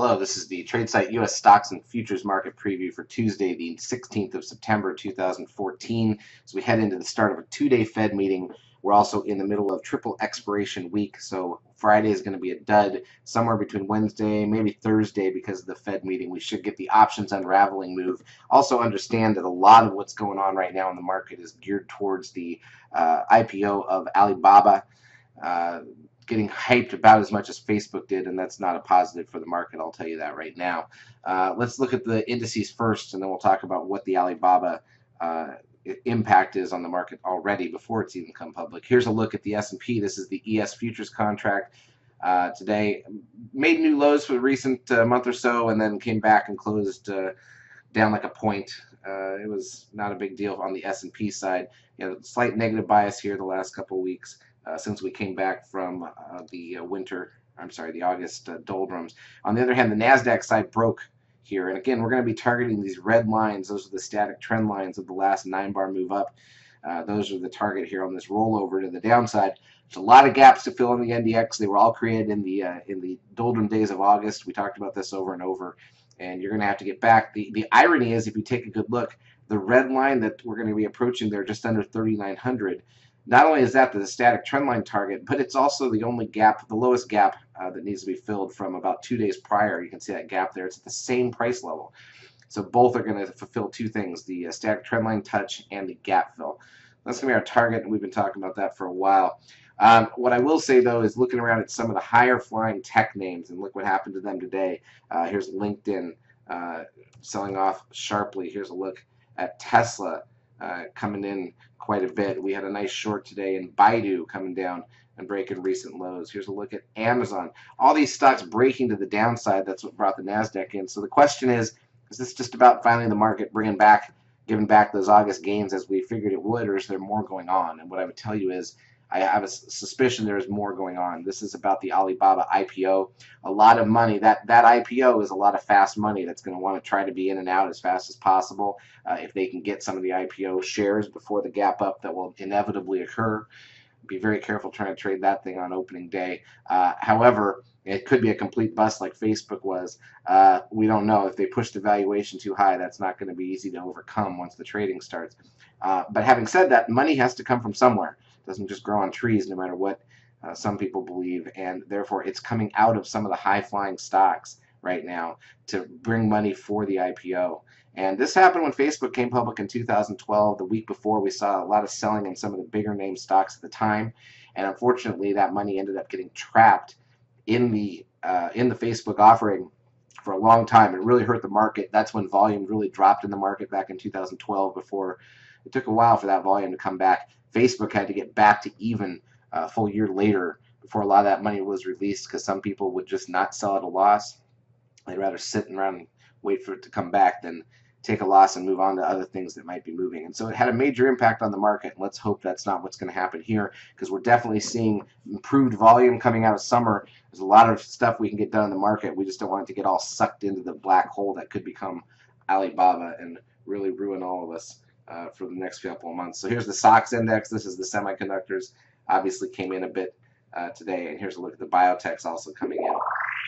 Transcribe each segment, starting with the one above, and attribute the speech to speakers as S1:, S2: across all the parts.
S1: Hello, this is the Tradesight U.S. Stocks and Futures Market Preview for Tuesday, the 16th of September 2014. As we head into the start of a two-day Fed meeting, we're also in the middle of triple expiration week, so Friday is going to be a dud. Somewhere between Wednesday, maybe Thursday, because of the Fed meeting, we should get the options unraveling move. Also, understand that a lot of what's going on right now in the market is geared towards the uh, IPO of Alibaba. Uh, getting hyped about as much as Facebook did, and that's not a positive for the market. I'll tell you that right now. Uh, let's look at the indices first, and then we'll talk about what the Alibaba uh, impact is on the market already before it's even come public. Here's a look at the S&P. This is the ES futures contract. Uh, today made new lows for the recent uh, month or so, and then came back and closed uh, down like a point. Uh, it was not a big deal on the S&P side. You know, slight negative bias here the last couple weeks since we came back from uh, the uh, winter, I'm sorry, the August doldrums. On the other hand, the NASDAQ side broke here. And again, we're going to be targeting these red lines. Those are the static trend lines of the last nine bar move up. Uh, those are the target here on this rollover to the downside. There's a lot of gaps to fill in the NDX. They were all created in the uh, in the doldrum days of August. We talked about this over and over, and you're going to have to get back. The the irony is, if you take a good look, the red line that we're going to be approaching there, just under 3,900, not only is that the static trendline target, but it's also the only gap, the lowest gap uh, that needs to be filled from about two days prior. You can see that gap there. It's at the same price level. So both are going to fulfill two things, the uh, static trendline touch and the gap fill. That's going to be our target, and we've been talking about that for a while. Um, what I will say, though, is looking around at some of the higher flying tech names, and look what happened to them today. Uh, here's LinkedIn uh, selling off sharply. Here's a look at Tesla uh, coming in quite a bit. We had a nice short today in Baidu coming down and breaking recent lows. Here's a look at Amazon. All these stocks breaking to the downside. That's what brought the NASDAQ in. So the question is, is this just about finally the market bringing back, giving back those August gains as we figured it would, or is there more going on? And what I would tell you is I have a suspicion there is more going on. This is about the Alibaba IPO. A lot of money. That that IPO is a lot of fast money that's going to want to try to be in and out as fast as possible. Uh, if they can get some of the IPO shares before the gap up that will inevitably occur, be very careful trying to trade that thing on opening day. Uh, however, it could be a complete bust like Facebook was. Uh, we don't know. If they push the valuation too high, that's not going to be easy to overcome once the trading starts. Uh, but having said that, money has to come from somewhere It doesn't just grow on trees no matter what uh, some people believe, and therefore it's coming out of some of the high-flying stocks right now to bring money for the IPO. And this happened when Facebook came public in 2012. The week before, we saw a lot of selling in some of the bigger name stocks at the time, and unfortunately, that money ended up getting trapped in the uh, in the Facebook offering for a long time. It really hurt the market. That's when volume really dropped in the market back in 2012 before it took a while for that volume to come back. Facebook had to get back to even uh, a full year later before a lot of that money was released because some people would just not sell at a loss. They'd rather sit around and wait for it to come back than take a loss and move on to other things that might be moving. And so it had a major impact on the market. Let's hope that's not what's going to happen here because we're definitely seeing improved volume coming out of summer. There's a lot of stuff we can get done in the market. We just don't want it to get all sucked into the black hole that could become Alibaba and really ruin all of us uh, for the next couple of months. So here's the SOX index. This is the semiconductors. Obviously came in a bit uh, today. And here's a look at the biotechs also coming in.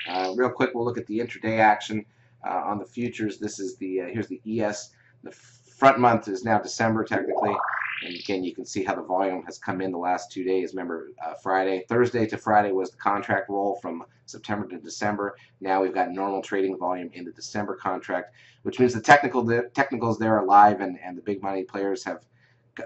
S1: Uh, real quick, we'll look at the intraday action uh, on the futures. This is the uh, here's the ES. The front month is now December technically. And again, you can see how the volume has come in the last two days. Remember, uh, Friday, Thursday to Friday was the contract roll from September to December. Now we've got normal trading volume in the December contract, which means the technical the technicals there are live, and, and the big money players have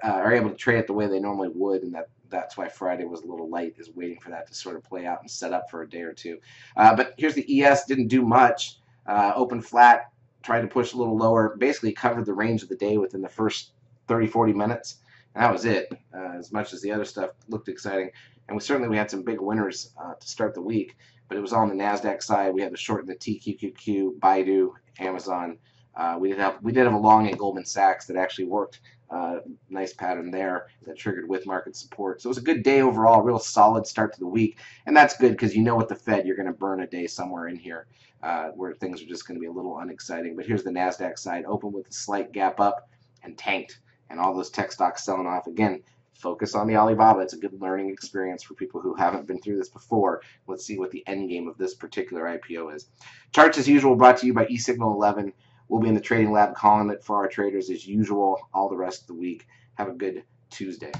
S1: uh, are able to trade it the way they normally would, and that that's why Friday was a little light, is waiting for that to sort of play out and set up for a day or two. Uh, but here's the ES, didn't do much. Uh, open flat, tried to push a little lower, basically covered the range of the day within the first 30, 40 minutes. And that was it, uh, as much as the other stuff looked exciting. And we certainly we had some big winners uh, to start the week, but it was all on the Nasdaq side. We had the short in the TQQQ, Baidu, Amazon. Uh, we did have we did have a long at Goldman Sachs that actually worked. Uh, nice pattern there that triggered with market support. So it was a good day overall, real solid start to the week, and that's good because you know with the Fed you're going to burn a day somewhere in here uh, where things are just going to be a little unexciting. But here's the Nasdaq side, open with a slight gap up and tanked and all those tech stocks selling off. Again, focus on the Alibaba. It's a good learning experience for people who haven't been through this before. Let's see what the end game of this particular IPO is. Charts as usual brought to you by eSignal 11. We'll be in the trading lab calling it for our traders as usual all the rest of the week. Have a good Tuesday.